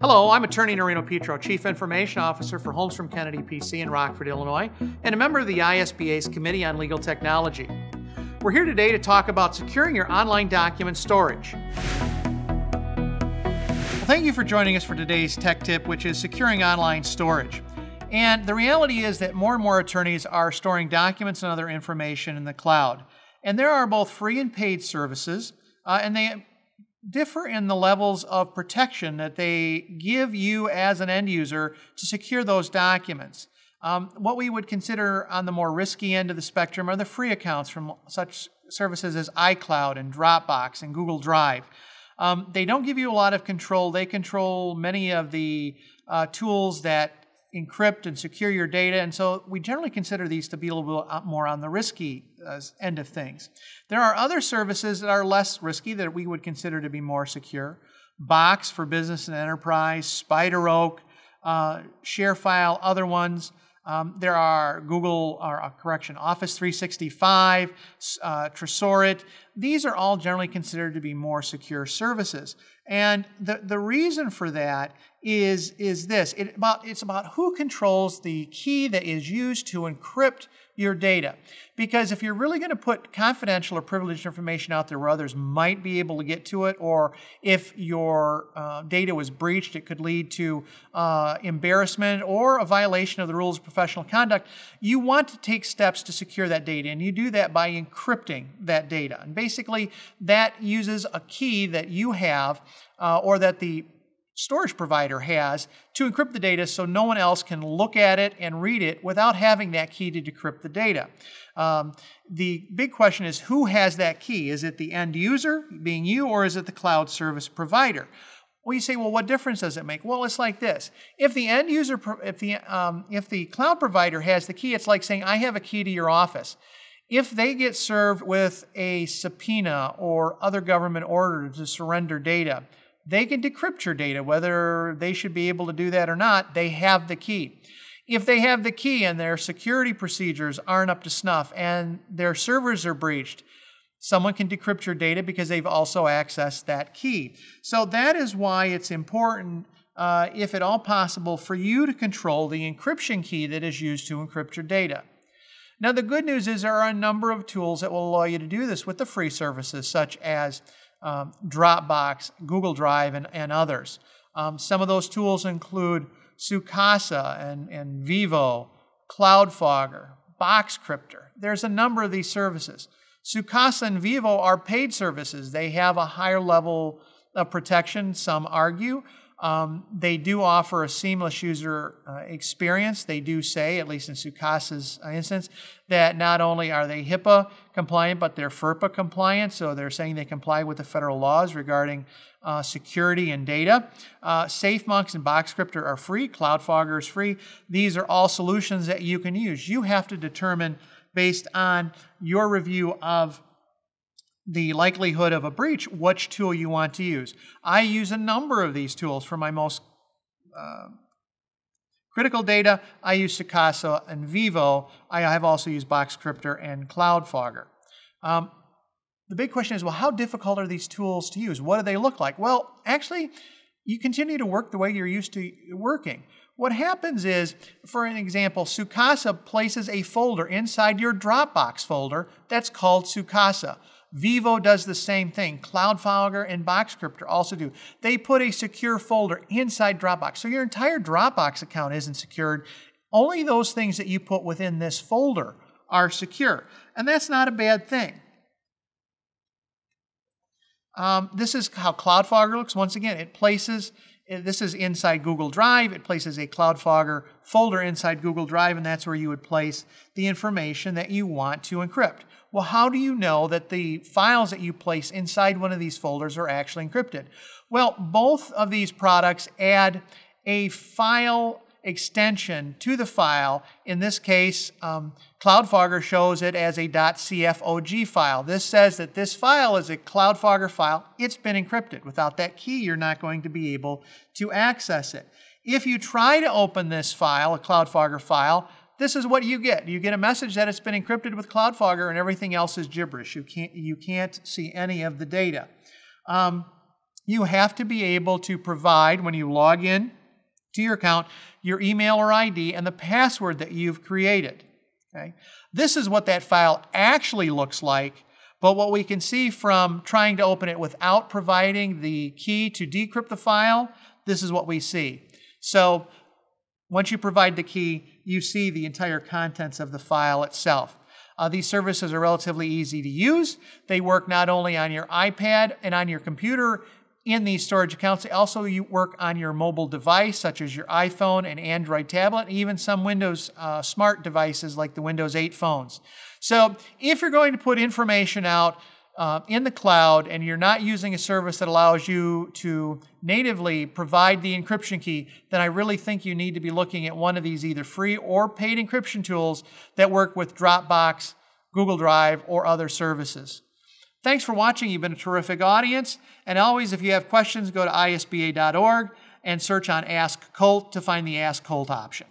Hello, I'm attorney Nerino Petro, Chief Information Officer for Holmes from Kennedy PC in Rockford, Illinois, and a member of the ISBA's Committee on Legal Technology. We're here today to talk about securing your online document storage. Well, thank you for joining us for today's tech tip, which is securing online storage. And the reality is that more and more attorneys are storing documents and other information in the cloud. And there are both free and paid services, uh, and they differ in the levels of protection that they give you as an end user to secure those documents. Um, what we would consider on the more risky end of the spectrum are the free accounts from such services as iCloud and Dropbox and Google Drive. Um, they don't give you a lot of control. They control many of the uh, tools that encrypt and secure your data. And so we generally consider these to be a little bit uh, more on the risky uh, end of things. There are other services that are less risky that we would consider to be more secure. Box for business and enterprise, SpiderOak, uh, ShareFile, other ones. Um, there are Google, or uh, correction, Office 365, uh, Tresorit. These are all generally considered to be more secure services. And the, the reason for that is, is this it about, it's about who controls the key that is used to encrypt your data. Because if you're really going to put confidential or privileged information out there where others might be able to get to it, or if your uh, data was breached, it could lead to uh, embarrassment or a violation of the rules of professional conduct, you want to take steps to secure that data. And you do that by encrypting that data. And basically, that uses a key that you have uh, or that the storage provider has to encrypt the data so no one else can look at it and read it without having that key to decrypt the data. Um, the big question is who has that key? Is it the end user, being you, or is it the cloud service provider? Well, you say, well, what difference does it make? Well, it's like this: if the end user, if the um, if the cloud provider has the key, it's like saying, I have a key to your office. If they get served with a subpoena or other government order to surrender data, they can decrypt your data. Whether they should be able to do that or not, they have the key. If they have the key and their security procedures aren't up to snuff and their servers are breached, someone can decrypt your data because they've also accessed that key. So that is why it's important, uh, if at all possible, for you to control the encryption key that is used to encrypt your data. Now, the good news is there are a number of tools that will allow you to do this with the free services, such as um, Dropbox, Google Drive, and, and others. Um, some of those tools include Sookasa and, and Viivo, CloudFogger, Boxcryptor. There's a number of these services. Sookasa and Viivo are paid services. They have a higher level of protection, some argue. Um, they do offer a seamless user uh, experience. They do say, at least in Sookasa's instance, that not only are they HIPAA compliant, but they're FERPA compliant. So they're saying they comply with the federal laws regarding uh, security and data. Uh, SafeMonks and Boxcryptor are free. CloudFogger is free. These are all solutions that you can use. You have to determine based on your review of the likelihood of a breach, which tool you want to use. I use a number of these tools for my most uh, critical data. I use Sookasa and Viivo. I have also used Boxcryptor and CloudFogger. Um, the big question is, well, how difficult are these tools to use? What do they look like? Well, actually, you continue to work the way you're used to working. What happens is, for an example, Sookasa places a folder inside your Dropbox folder that's called Sookasa. Viivo does the same thing. CloudFogger and Boxcryptor also do. They put a secure folder inside Dropbox. So your entire Dropbox account isn't secured. Only those things that you put within this folder are secure. And that's not a bad thing. Um, this is how CloudFogger looks. Once again, it places, Uh, this is inside Google Drive. It places a CloudFogger folder inside Google Drive, and that's where you would place the information that you want to encrypt. Well, how do you know that the files that you place inside one of these folders are actually encrypted? Well, both of these products add a file extension to the file. In this case, um, CloudFogger shows it as a .cfog file. This says that this file is a CloudFogger file. It's been encrypted. Without that key, you're not going to be able to access it. If you try to open this file, a CloudFogger file, this is what you get. You get a message that it's been encrypted with CloudFogger and everything else is gibberish. You can't, you can't see any of the data. Um, you have to be able to provide when you log in to your account your email or ID and the password that you've created. Okay? This is what that file actually looks like, but what we can see from trying to open it without providing the key to decrypt the file, this is what we see. So once you provide the key, you see the entire contents of the file itself. Uh, these services are relatively easy to use. They work not only on your iPad and on your computer in these storage accounts, they also work on your mobile device, such as your iPhone and Android tablet, even some Windows uh, smart devices like the Windows 8 phones. So if you're going to put information out uh, in the cloud and you're not using a service that allows you to natively provide the encryption key, then I really think you need to be looking at one of these either free or paid encryption tools that work with Dropbox, Google Drive, or other services. Thanks for watching. You've been a terrific audience. And always, if you have questions, go to isba.org and search on Ask Colt to find the Ask Colt option.